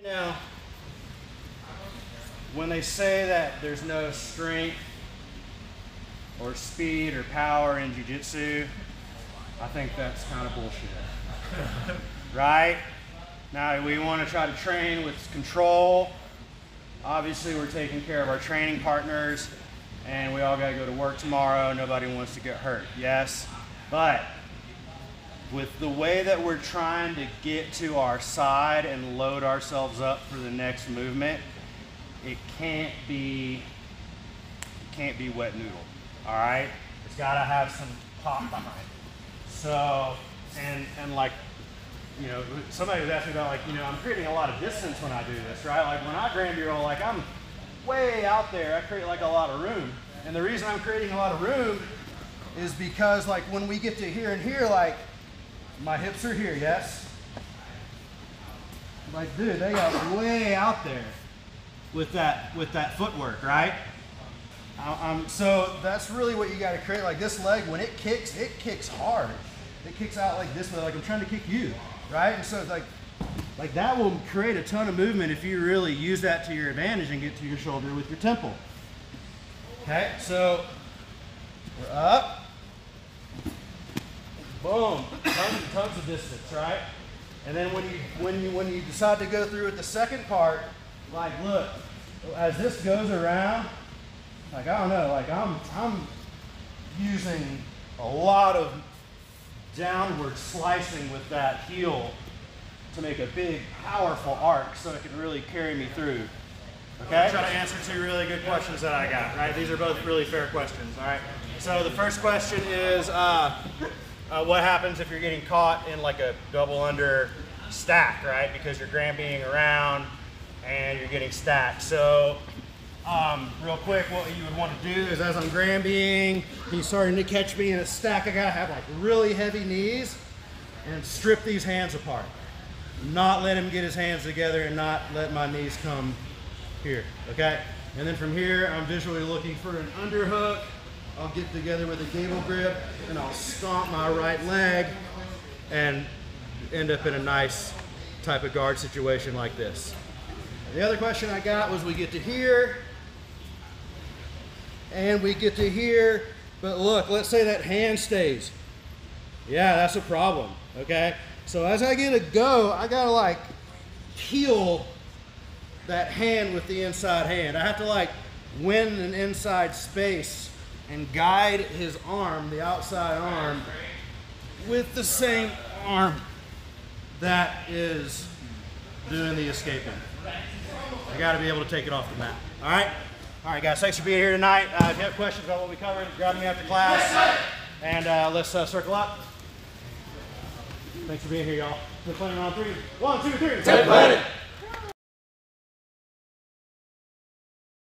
You know, when they say that there's no strength or speed or power in jiu-jitsu, I think that's kind of bullshit. right? Now we want to try to train with control. Obviously, we're taking care of our training partners and we all got to go to work tomorrow. Nobody wants to get hurt. Yes? But with the way that we're trying to get to our side and load ourselves up for the next movement, it can't be it can't be wet noodle. All right? It's got to have some pop behind it. So, and and like you know, somebody was asking about like, you know, I'm creating a lot of distance when I do this, right? Like when I Granby roll, like I'm way out there, I create like a lot of room. And the reason I'm creating a lot of room is because like when we get to here and here, like my hips are here, yes? Like, dude, they got way out there with that with that footwork, right? Um, so that's really what you got to create. Like this leg, when it kicks, it kicks hard. It kicks out like this way, like I'm trying to kick you, right? And so it's like, like that will create a ton of movement if you really use that to your advantage and get to your shoulder with your temple. Okay, so we're up. Boom, tons, tons of distance, right? And then when you when you when you decide to go through with the second part, like look, as this goes around, like I don't know, like I'm I'm using a lot of downward slicing with that heel to make a big, powerful arc so it can really carry me through. Okay? I'll try to answer two really good questions that I got, right? These are both really fair questions, all right? So the first question is, uh, uh, what happens if you're getting caught in like a double under stack, right? Because you're Granbying around and you're getting stacked. So um, real quick, what you would want to do is as I'm Granbying, he's starting to catch me in a stack, I gotta have like really heavy knees and strip these hands apart. Not let him get his hands together and not let my knees come here, okay? And then from here, I'm visually looking for an underhook. I'll get together with a gable grip and I'll stomp my right leg and end up in a nice type of guard situation like this. The other question I got was we get to here and we get to here, but look, let's say that hand stays. Yeah, that's a problem, okay? So as I get a go, I gotta like peel that hand with the inside hand. I have to like win an inside space and guide his arm, the outside arm, with the same arm that is doing the escaping. I got to be able to take it off the mat. All right? All right, guys, thanks for being here tonight. Uh, if you have questions about what we covered, grab me after class, and uh, let's uh, circle up. Thanks for being here, y'all. We're playing on three. One, two, three. 10th planet.